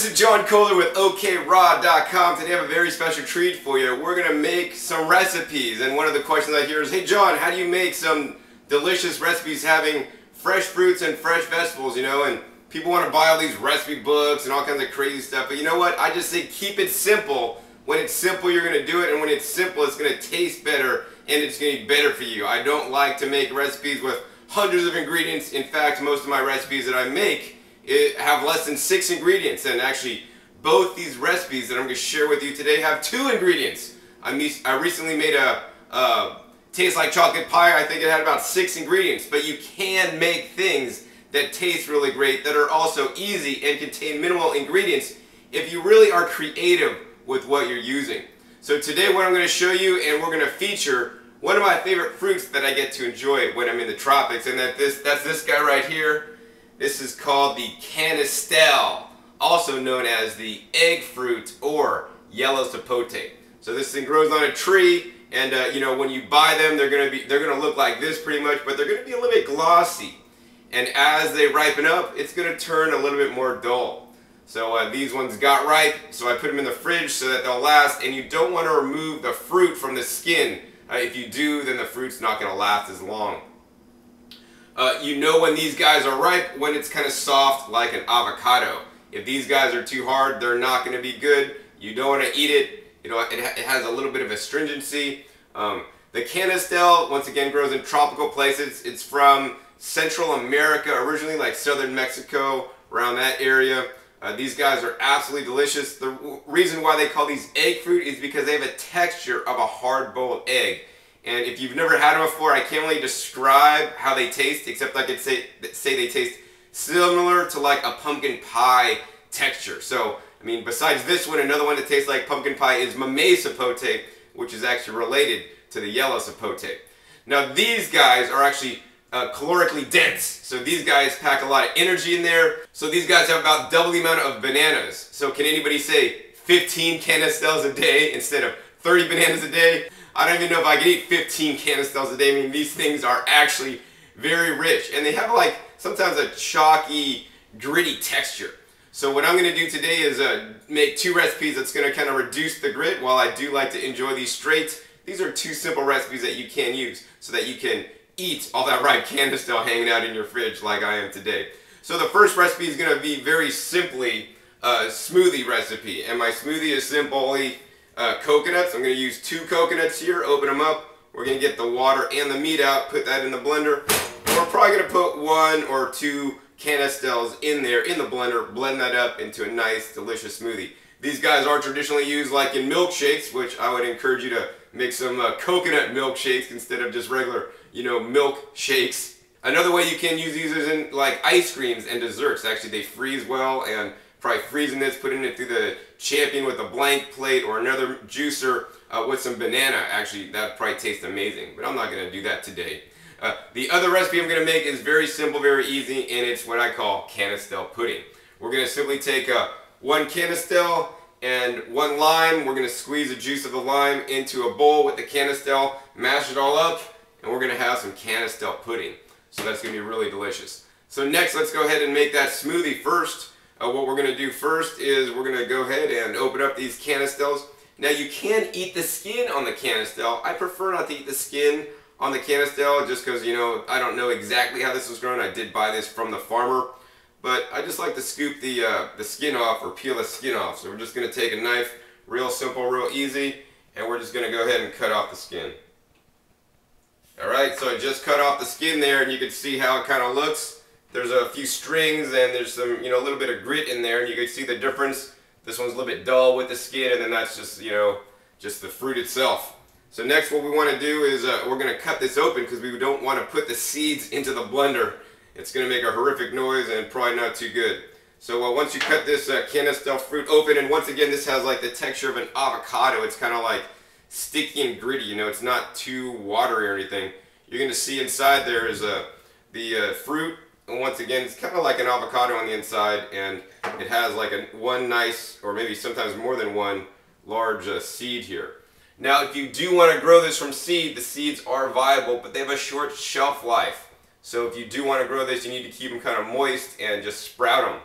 this is John Kohler with OKRaw.com. Today I have a very special treat for you. We're going to make some recipes. And one of the questions I hear is, hey John, how do you make some delicious recipes having fresh fruits and fresh vegetables, you know? And people want to buy all these recipe books and all kinds of crazy stuff. But you know what? I just say keep it simple. When it's simple, you're going to do it. And when it's simple, it's going to taste better and it's going to be better for you. I don't like to make recipes with hundreds of ingredients. In fact, most of my recipes that I make have less than six ingredients. And actually, both these recipes that I'm going to share with you today have two ingredients. I, I recently made a, a taste like chocolate pie. I think it had about six ingredients. But you can make things that taste really great that are also easy and contain minimal ingredients if you really are creative with what you're using. So today what I'm going to show you and we're going to feature one of my favorite fruits that I get to enjoy when I'm in the tropics, and that this that's this guy right here. This is called the canistel, also known as the egg fruit or yellow sapote. So this thing grows on a tree, and uh, you know when you buy them, they're gonna be they're gonna look like this pretty much, but they're gonna be a little bit glossy. And as they ripen up, it's gonna turn a little bit more dull. So uh, these ones got ripe, so I put them in the fridge so that they'll last. And you don't want to remove the fruit from the skin uh, if you do, then the fruit's not going to last as long. Uh, you know when these guys are ripe, when it's kind of soft like an avocado. If these guys are too hard, they're not going to be good. You don't want to eat it. You know, it, it has a little bit of astringency. Um, the canistel, once again, grows in tropical places. It's from Central America, originally like southern Mexico, around that area. Uh, these guys are absolutely delicious. The reason why they call these egg fruit is because they have a texture of a hard-boiled egg. And if you've never had them before, I can't really describe how they taste, except I could say, say they taste similar to like a pumpkin pie texture. So, I mean, besides this one, another one that tastes like pumpkin pie is mamey sapote, which is actually related to the yellow sapote. Now, these guys are actually uh, calorically dense. So these guys pack a lot of energy in there. So these guys have about double the amount of bananas. So can anybody say 15 canistels a day instead of 30 bananas a day? I don't even know if I could eat 15 canistels a day. I mean, these things are actually very rich. And they have like sometimes a chalky, gritty texture. So what I'm going to do today is uh, make two recipes that's going to kind of reduce the grit while I do like to enjoy these straight. These are two simple recipes that you can use so that you can eat all that ripe canistel hanging out in your fridge like I am today. So the first recipe is going to be very simply a smoothie recipe. And my smoothie is simply uh, coconuts. I'm going to use two coconuts here, open them up. We're going to get the water and the meat out, put that in the blender. We're probably going to put one or two canistels in there in the blender, blend that up into a nice, delicious smoothie. These guys are traditionally used like in milkshakes, which I would encourage you to make some uh, coconut milkshakes instead of just regular you know, milk shakes. Another way you can use these is in like ice creams and desserts. Actually, they freeze well and probably freezing this, putting it through the champion with a blank plate or another juicer uh, with some banana. Actually, that probably tastes amazing, but I'm not going to do that today. Uh, the other recipe I'm going to make is very simple, very easy, and it's what I call canistel pudding. We're going to simply take uh, one canistel and one lime. We're going to squeeze the juice of the lime into a bowl with the canistel, mash it all up, and we're going to have some canistel pudding. So that's going to be really delicious. So next, let's go ahead and make that smoothie first. Uh, what we're going to do first is we're going to go ahead and open up these canistels. Now you can eat the skin on the canistel. I prefer not to eat the skin on the canistel just because, you know, I don't know exactly how this was grown. I did buy this from the farmer. But I just like to scoop the, uh, the skin off or peel the skin off. So we're just going to take a knife, real simple, real easy, and we're just going to go ahead and cut off the skin. Alright, so I just cut off the skin there and you can see how it kind of looks. There's a few strings and there's some, you know, a little bit of grit in there and you can see the difference. This one's a little bit dull with the skin and then that's just, you know, just the fruit itself. So next what we want to do is uh, we're going to cut this open because we don't want to put the seeds into the blender. It's going to make a horrific noise and probably not too good. So uh, once you cut this uh, canistel fruit open, and once again this has like the texture of an avocado, it's kind of like sticky and gritty. You know, it's not too watery or anything. You're going to see inside there is a, the uh, fruit. Once again, it's kind of like an avocado on the inside. And it has like a, one nice, or maybe sometimes more than one, large uh, seed here. Now, if you do want to grow this from seed, the seeds are viable, but they have a short shelf life. So if you do want to grow this, you need to keep them kind of moist and just sprout them.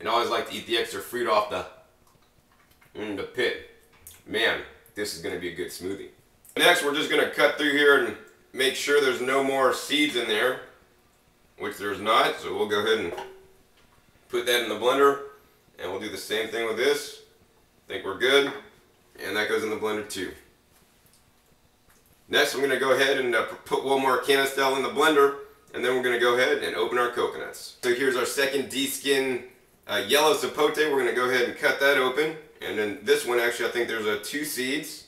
and I always like to eat the extra fruit off the, mm, the pit. Man, this is going to be a good smoothie. Next, we're just going to cut through here and make sure there's no more seeds in there, which there's not, so we'll go ahead and put that in the blender, and we'll do the same thing with this. I think we're good, and that goes in the blender too. Next, I'm going to go ahead and uh, put one more Canistel in the blender, and then we're going to go ahead and open our coconuts. So here's our second D-Skin uh, yellow sapote. We're going to go ahead and cut that open. And then this one, actually, I think there's a two seeds.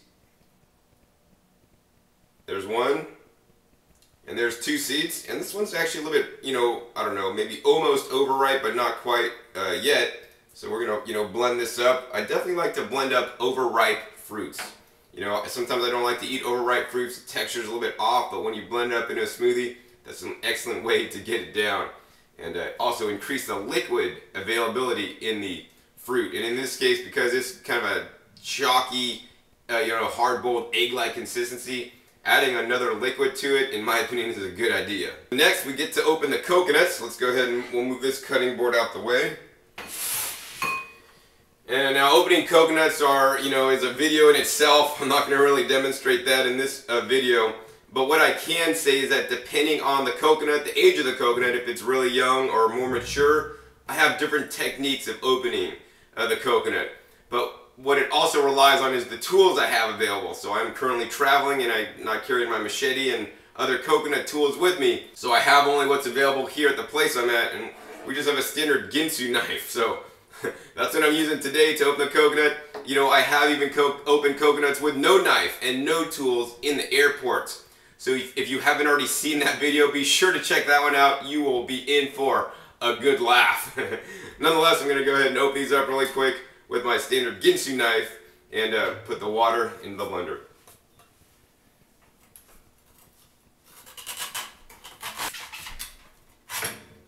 There's one. And there's two seeds. And this one's actually a little bit, you know, I don't know, maybe almost overripe, but not quite uh, yet. So we're to, you know, blend this up. I definitely like to blend up overripe fruits. You know, sometimes I don't like to eat overripe fruits. The texture's a little bit off, but when you blend it up into a smoothie, that's an excellent way to get it down. And uh, also increase the liquid availability in the fruit. And in this case, because it's kind of a chalky, uh, you know, hard-boiled egg-like consistency, adding another liquid to it, in my opinion, is a good idea. Next, we get to open the coconuts. Let's go ahead and we'll move this cutting board out the way. And now opening coconuts are, you know, is a video in itself. I'm not going to really demonstrate that in this uh, video. But what I can say is that depending on the coconut, the age of the coconut, if it's really young or more mature, I have different techniques of opening uh, the coconut. But what it also relies on is the tools I have available. So I'm currently traveling and I'm not carrying my machete and other coconut tools with me. So I have only what's available here at the place I'm at and we just have a standard Ginsu knife. So That's what I'm using today to open the coconut. You know, I have even co opened coconuts with no knife and no tools in the airport. So if you haven't already seen that video, be sure to check that one out. You will be in for a good laugh. Nonetheless, I'm going to go ahead and open these up really quick with my standard Ginsu knife and uh, put the water in the blender.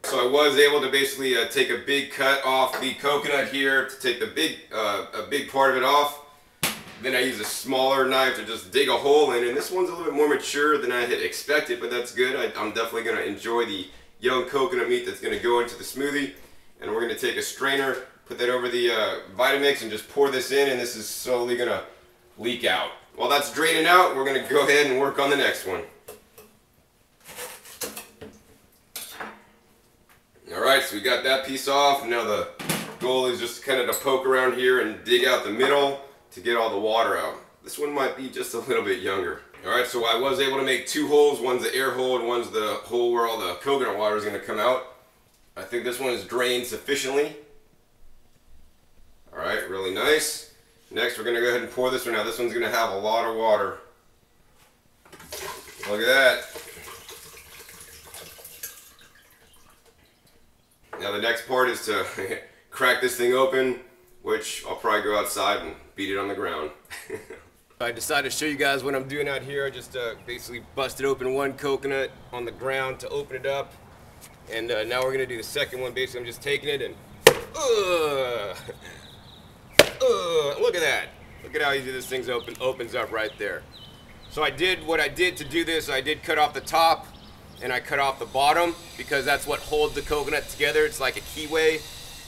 So I was able to basically uh, take a big cut off the coconut here to take the big, uh, a big part of it off. Then I use a smaller knife to just dig a hole in. And this one's a little bit more mature than I had expected, but that's good. I, am definitely going to enjoy the young coconut meat that's going to go into the smoothie. And we're going to take a strainer, put that over the uh, Vitamix and just pour this in and this is slowly going to leak out. While that's draining out, we're going to go ahead and work on the next one. Alright, so we got that piece off. Now the goal is just kind of to poke around here and dig out the middle to get all the water out. This one might be just a little bit younger. Alright, so I was able to make two holes. One's the air hole and one's the hole where all the coconut water is going to come out. I think this one is drained sufficiently. Alright, really nice. Next, we're going to go ahead and pour this one out. This one's going to have a lot of water. Look at that. Now the next part is to crack this thing open, which I'll probably go outside and beat it on the ground. I decided to show you guys what I'm doing out here. I just uh, basically busted open one coconut on the ground to open it up. And uh, now we're gonna do the second one. Basically, I'm just taking it and, uh, uh, look at that. Look at how easy this thing open, opens up right there. So I did what I did to do this. I did cut off the top and I cut off the bottom because that's what holds the coconut together. It's like a keyway.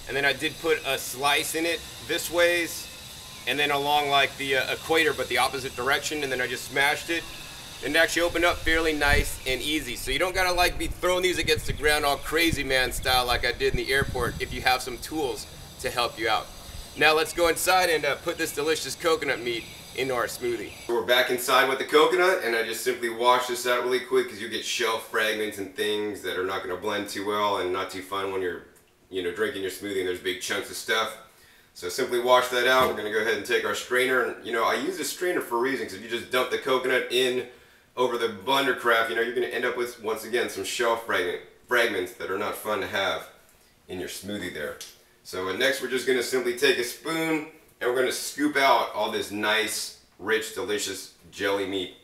And then I did put a slice in it this ways and then along like the uh, equator but the opposite direction and then I just smashed it and it actually opened up fairly nice and easy. So you don't gotta like be throwing these against the ground all crazy man style like I did in the airport if you have some tools to help you out. Now let's go inside and uh, put this delicious coconut meat into our smoothie. We're back inside with the coconut and I just simply wash this out really quick because you get shell fragments and things that are not going to blend too well and not too fun when you're you know drinking your smoothie and there's big chunks of stuff. So simply wash that out. We're going to go ahead and take our strainer and you know I use a strainer for a reason because if you just dump the coconut in over the blender craft you know you're going to end up with once again some shell fragment, fragments that are not fun to have in your smoothie there. So next we're just going to simply take a spoon and we're going to scoop out all this nice, rich, delicious jelly meat.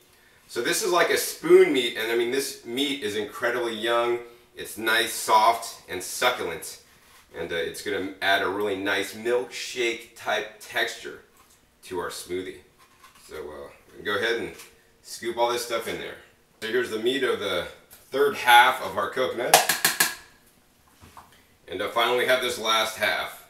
So this is like a spoon meat, and I mean this meat is incredibly young. It's nice, soft, and succulent. And uh, it's going to add a really nice milkshake type texture to our smoothie. So uh, go ahead and scoop all this stuff in there. So here's the meat of the third half of our coconut. And uh, finally have this last half.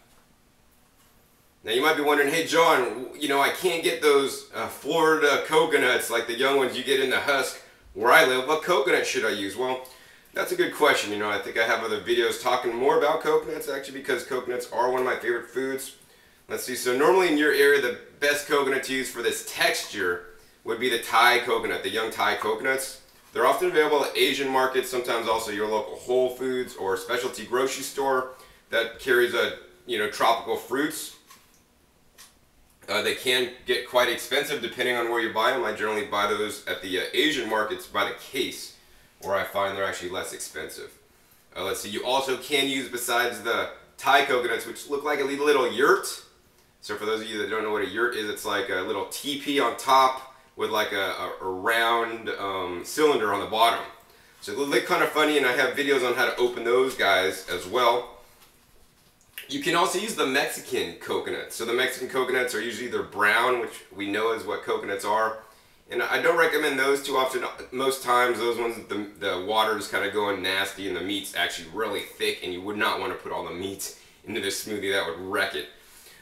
Now you might be wondering, hey John, you know I can't get those uh, Florida coconuts like the young ones you get in the husk where I live. What coconut should I use? Well, that's a good question. You know, I think I have other videos talking more about coconuts actually because coconuts are one of my favorite foods. Let's see, so normally in your area the best coconut to use for this texture would be the Thai coconut, the young Thai coconuts. They're often available at Asian markets, sometimes also your local Whole Foods or specialty grocery store that carries a you know tropical fruits. Uh, they can get quite expensive depending on where you buy them. I generally buy those at the uh, Asian markets by the case, where I find they're actually less expensive. Uh, let's see, you also can use besides the Thai coconuts, which look like a little yurt. So for those of you that don't know what a yurt is, it's like a little teepee on top with like a, a, a round um, cylinder on the bottom. So they look kind of funny, and I have videos on how to open those guys as well. You can also use the Mexican coconuts. So the Mexican coconuts are usually either brown, which we know is what coconuts are. And I don't recommend those too often. Most times those ones, the, the water is kind of going nasty and the meat's actually really thick and you would not want to put all the meat into this smoothie. That would wreck it.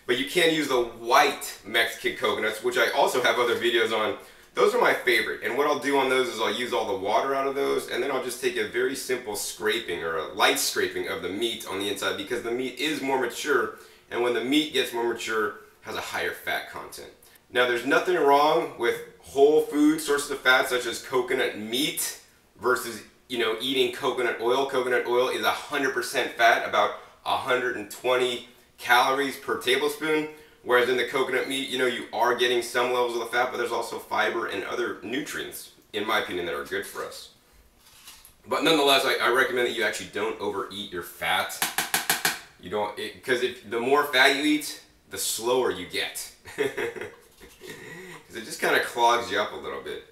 But you can use the white Mexican coconuts, which I also have other videos on those are my favorite. And what I'll do on those is I'll use all the water out of those and then I'll just take a very simple scraping or a light scraping of the meat on the inside because the meat is more mature and when the meat gets more mature has a higher fat content. Now there's nothing wrong with whole food sources of fat such as coconut meat versus you know eating coconut oil. Coconut oil is 100% fat, about 120 calories per tablespoon. Whereas in the coconut meat, you know, you are getting some levels of the fat, but there's also fiber and other nutrients, in my opinion, that are good for us. But nonetheless, I, I recommend that you actually don't overeat your fat. You don't, because if the more fat you eat, the slower you get. Because it just kind of clogs you up a little bit.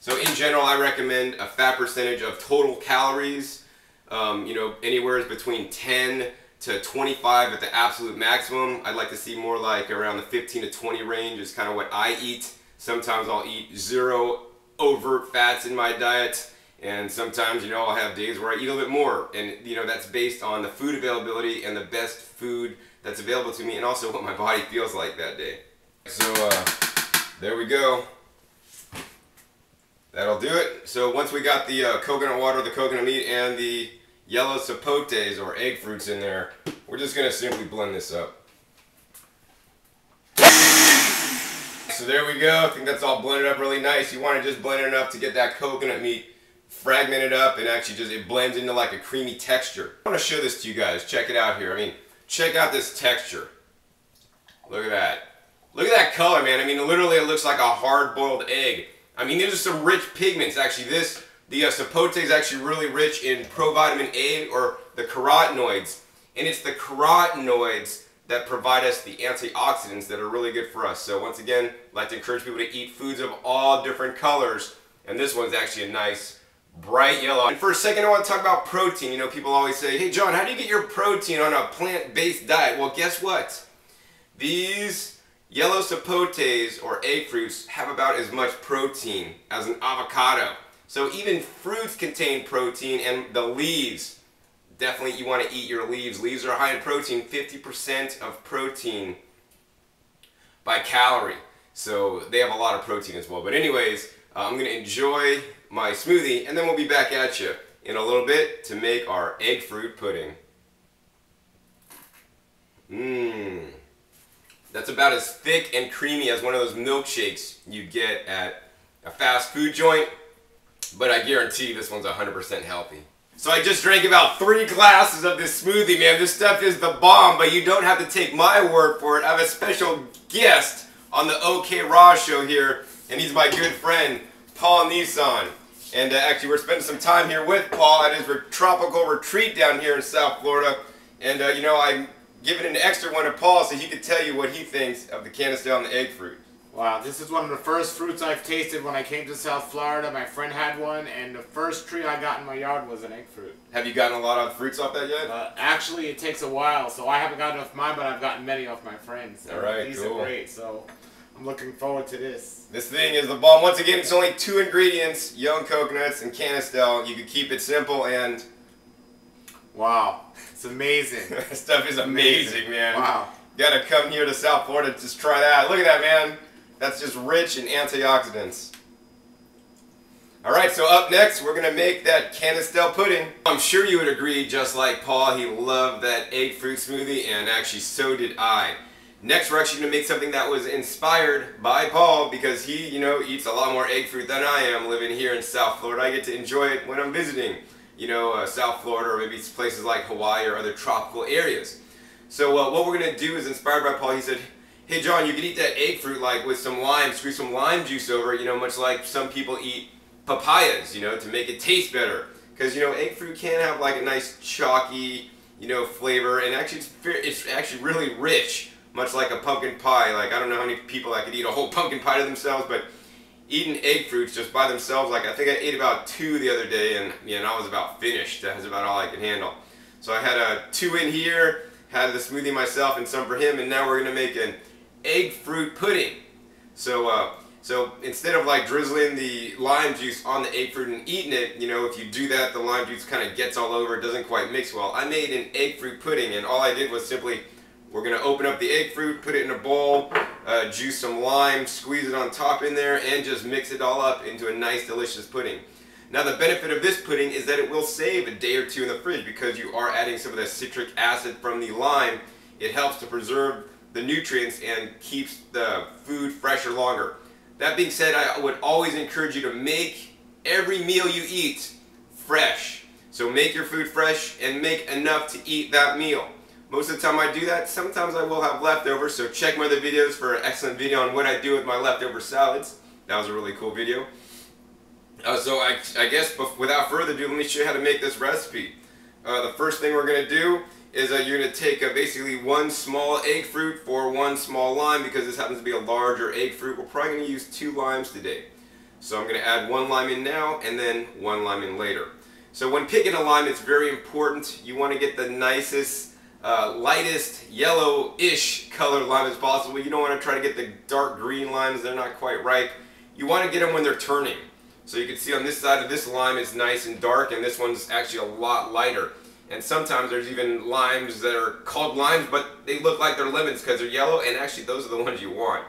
So in general, I recommend a fat percentage of total calories, um, you know, anywhere between 10 to 25 at the absolute maximum. I'd like to see more like around the 15 to 20 range is kind of what I eat. Sometimes I'll eat zero overt fats in my diet and sometimes you know I'll have days where I eat a little bit more and you know that's based on the food availability and the best food that's available to me and also what my body feels like that day. So uh, there we go. That'll do it. So once we got the uh, coconut water, the coconut meat, and the yellow sapotes or egg fruits in there. We're just going to simply blend this up. So there we go. I think that's all blended up really nice. You want to just blend it enough to get that coconut meat fragmented up and actually just it blends into like a creamy texture. I want to show this to you guys. Check it out here. I mean, check out this texture. Look at that. Look at that color, man. I mean, literally it looks like a hard-boiled egg. I mean, these are some rich pigments. Actually, this the uh, sapote is actually really rich in provitamin A or the carotenoids. And it's the carotenoids that provide us the antioxidants that are really good for us. So once again, I'd like to encourage people to eat foods of all different colors. And this one's actually a nice bright yellow. And for a second, I want to talk about protein. You know, people always say, hey John, how do you get your protein on a plant-based diet? Well, guess what? These yellow sapotes or egg fruits have about as much protein as an avocado. So even fruits contain protein and the leaves, definitely you want to eat your leaves. Leaves are high in protein, 50% of protein by calorie. So they have a lot of protein as well. But anyways, uh, I'm going to enjoy my smoothie and then we'll be back at you in a little bit to make our egg fruit pudding. Mmm. That's about as thick and creamy as one of those milkshakes you get at a fast food joint but I guarantee this one's 100% healthy. So I just drank about three glasses of this smoothie, man. This stuff is the bomb, but you don't have to take my word for it. I have a special guest on the OK Raw show here, and he's my good friend, Paul Nison. And uh, actually, we're spending some time here with Paul at his tropical retreat down here in South Florida. And, uh, you know, I'm giving an extra one to Paul so he could tell you what he thinks of the Canistel and the egg fruit. Wow, this is one of the first fruits I've tasted when I came to South Florida. My friend had one, and the first tree I got in my yard was an egg fruit. Have you gotten a lot of fruits off that yet? Uh, actually, it takes a while, so I haven't gotten off mine, but I've gotten many off my friends. All right, These cool. are great, so I'm looking forward to this. This thing is the bomb. Once again, it's only two ingredients, young coconuts and canistel. You can keep it simple and... Wow, it's amazing. stuff is amazing, amazing, man. Wow. You Gotta come here to South Florida to just try that. Look at that, man. That's just rich in antioxidants. Alright, so up next, we're going to make that Canistel pudding. I'm sure you would agree, just like Paul, he loved that egg fruit smoothie, and actually so did I. Next, we're actually going to make something that was inspired by Paul, because he, you know, eats a lot more egg fruit than I am living here in South Florida. I get to enjoy it when I'm visiting, you know, uh, South Florida, or maybe places like Hawaii or other tropical areas. So uh, what we're going to do is inspired by Paul. He said, hey John, you could eat that egg fruit like with some lime, squeeze some lime juice over it, you know, much like some people eat papayas, you know, to make it taste better. Because, you know, egg fruit can have like a nice chalky, you know, flavor, and actually it's, it's actually really rich, much like a pumpkin pie. Like, I don't know how many people that could eat a whole pumpkin pie to themselves, but eating egg fruits just by themselves, like I think I ate about two the other day, and, you know, I was about finished. That was about all I could handle. So I had a two in here, had the smoothie myself and some for him, and now we're going to make an egg fruit pudding. So, uh, so instead of like drizzling the lime juice on the egg fruit and eating it, you know, if you do that, the lime juice kind of gets all over, it doesn't quite mix well. I made an egg fruit pudding and all I did was simply, we're going to open up the egg fruit, put it in a bowl, uh, juice some lime, squeeze it on top in there, and just mix it all up into a nice delicious pudding. Now the benefit of this pudding is that it will save a day or two in the fridge because you are adding some of the citric acid from the lime. It helps to preserve the nutrients and keeps the food fresher longer. That being said, I would always encourage you to make every meal you eat fresh. So make your food fresh and make enough to eat that meal. Most of the time I do that. Sometimes I will have leftovers, so check my other videos for an excellent video on what I do with my leftover salads. That was a really cool video. Uh, so I, I guess without further ado, let me show you how to make this recipe. Uh, the first thing we're going to do is uh, you're going to take uh, basically one small egg fruit for one small lime because this happens to be a larger egg fruit. We're probably going to use two limes today. So I'm going to add one lime in now and then one lime in later. So when picking a lime, it's very important. You want to get the nicest, uh, lightest, yellow-ish colored lime as possible. You don't want to try to get the dark green limes. They're not quite ripe. You want to get them when they're turning. So you can see on this side of this lime it's nice and dark and this one's actually a lot lighter. And sometimes there's even limes that are called limes, but they look like they're lemons because they're yellow, and actually those are the ones you want.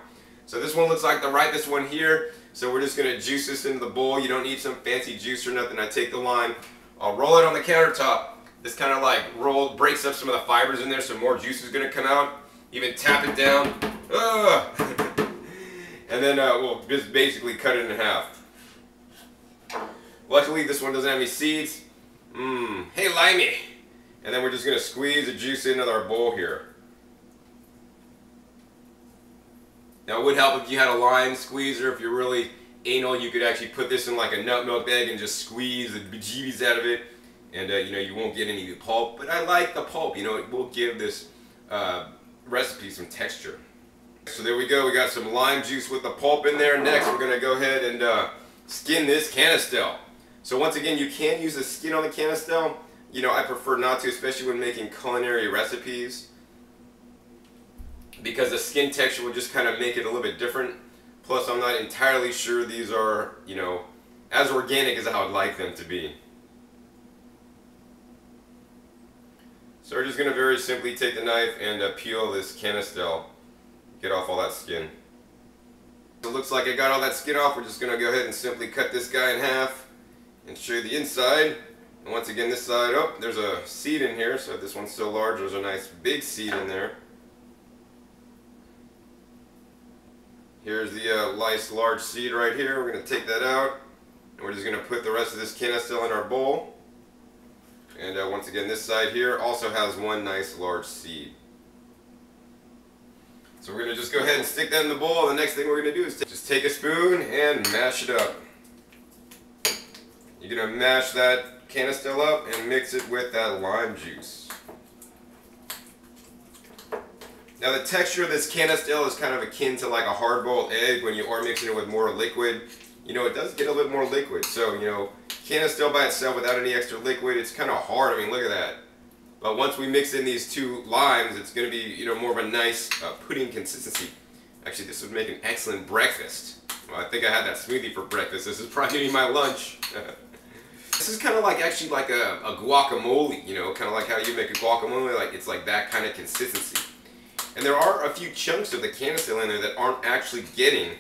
So this one looks like the ripest one here, so we're just going to juice this into the bowl. You don't need some fancy juice or nothing. I take the lime, I'll roll it on the countertop. This kind of like roll, breaks up some of the fibers in there, so more juice is going to come out. Even tap it down. and then uh, we'll just basically cut it in half. Luckily this one doesn't have any seeds, Mmm, hey limey! And then we're just going to squeeze the juice into our bowl here. Now it would help if you had a lime squeezer. If you're really anal, you could actually put this in like a nut milk bag and just squeeze the bejeebies out of it. And uh, you know, you won't get any pulp. But I like the pulp, you know, it will give this uh, recipe some texture. So there we go, we got some lime juice with the pulp in there. Next, we're to go ahead and uh, skin this canistel. So once again, you can use the skin on the canistel. You know, I prefer not to, especially when making culinary recipes. Because the skin texture will just kind of make it a little bit different. Plus, I'm not entirely sure these are, you know, as organic as I would like them to be. So we're just going to very simply take the knife and uh, peel this canistel. Get off all that skin. It looks like I got all that skin off. We're just going to go ahead and simply cut this guy in half and show you the inside. And once again, this side, oh, there's a seed in here, so this one's still large, there's a nice big seed in there. Here's the uh, nice large seed right here. We're going to take that out. And we're just going to put the rest of this canistel in our bowl. And uh, once again, this side here also has one nice large seed. So we're going to just go ahead and stick that in the bowl. The next thing we're going to do is just take a spoon and mash it up. You're going to mash that canistel up and mix it with that lime juice. Now the texture of this canistel is kind of akin to like a hard-boiled egg when you are mixing it with more liquid. You know, it does get a little bit more liquid. So, you know, canistel by itself without any extra liquid, it's kind of hard. I mean, look at that. But once we mix in these two limes, it's going to be, you know, more of a nice uh, pudding consistency. Actually, this would make an excellent breakfast. Well, I think I had that smoothie for breakfast. This is probably going to be my lunch. This is kind of like actually like a, a guacamole, you know, kind of like how you make a guacamole, like it's like that kind of consistency. And there are a few chunks of the canistel in there that aren't actually getting,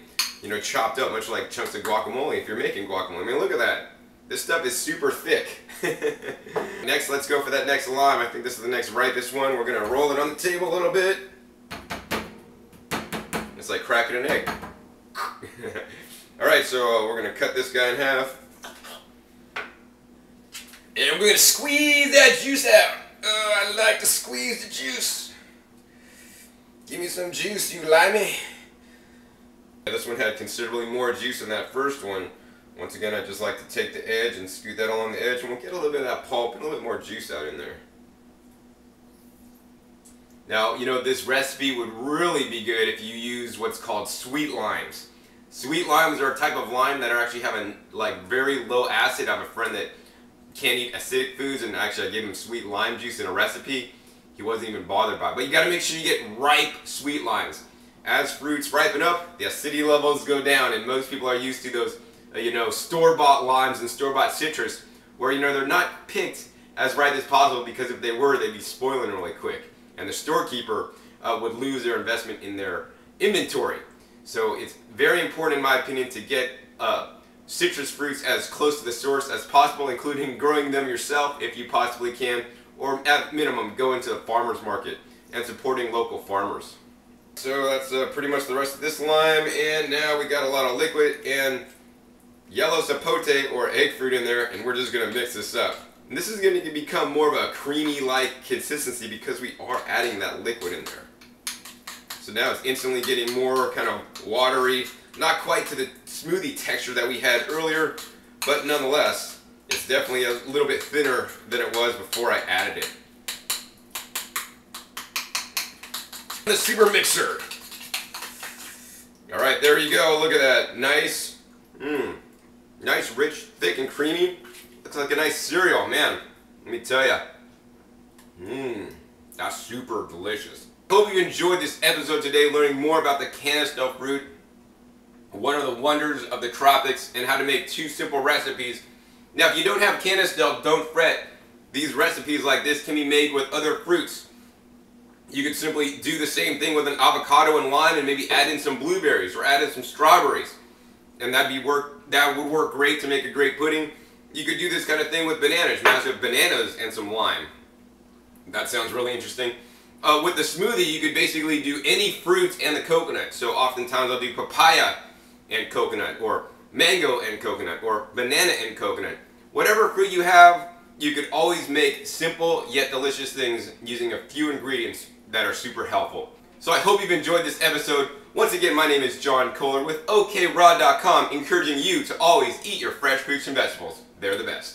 you know, chopped up, much like chunks of guacamole if you're making guacamole. I mean, look at that. This stuff is super thick. next, let's go for that next lime. I think this is the next ripest one. We're gonna roll it on the table a little bit. It's like cracking an egg. Alright, so we're gonna cut this guy in half. And we're gonna squeeze that juice out. Oh, I like to squeeze the juice. Give me some juice, you limey. This one had considerably more juice than that first one. Once again, I just like to take the edge and scoot that along the edge and we'll get a little bit of that pulp and a little bit more juice out in there. Now, you know, this recipe would really be good if you use what's called sweet limes. Sweet limes are a type of lime that are actually having like very low acid. I have a friend that can't eat acidic foods and actually I gave him sweet lime juice in a recipe. He wasn't even bothered by it. But you gotta make sure you get ripe sweet limes. As fruits ripen up, the acidity levels go down and most people are used to those, uh, you know, store-bought limes and store-bought citrus where, you know, they're not picked as ripe as possible because if they were, they'd be spoiling really quick. And the storekeeper uh, would lose their investment in their inventory. So it's very important, in my opinion, to get uh, citrus fruits as close to the source as possible, including growing them yourself if you possibly can, or at minimum, going to the farmer's market and supporting local farmers. So that's uh, pretty much the rest of this lime, and now we got a lot of liquid and yellow sapote or egg fruit in there, and we're just gonna mix this up. And this is going to become more of a creamy-like consistency because we are adding that liquid in there. So now it's instantly getting more kind of watery, not quite to the smoothie texture that we had earlier, but nonetheless, it's definitely a little bit thinner than it was before I added it. The super mixer. All right, there you go. Look at that. Nice, mmm, nice, rich, thick, and creamy. Looks like a nice cereal, man. Let me tell you. Mmm, that's super delicious. Hope you enjoyed this episode today learning more about the Canistel fruit, one of the wonders of the tropics, and how to make two simple recipes. Now, if you don't have Canistel, don't fret. These recipes like this can be made with other fruits. You could simply do the same thing with an avocado and lime and maybe add in some blueberries or add in some strawberries. And that'd be work, that would work great to make a great pudding. You could do this kind of thing with bananas. Massive bananas and some lime. That sounds really interesting. Uh, with the smoothie, you could basically do any fruit and the coconut. So oftentimes I'll do papaya and coconut, or mango and coconut, or banana and coconut. Whatever fruit you have, you could always make simple yet delicious things using a few ingredients that are super helpful. So I hope you've enjoyed this episode. Once again, my name is John Kohler with OKRaw.com, encouraging you to always eat your fresh fruits and vegetables. They're the best.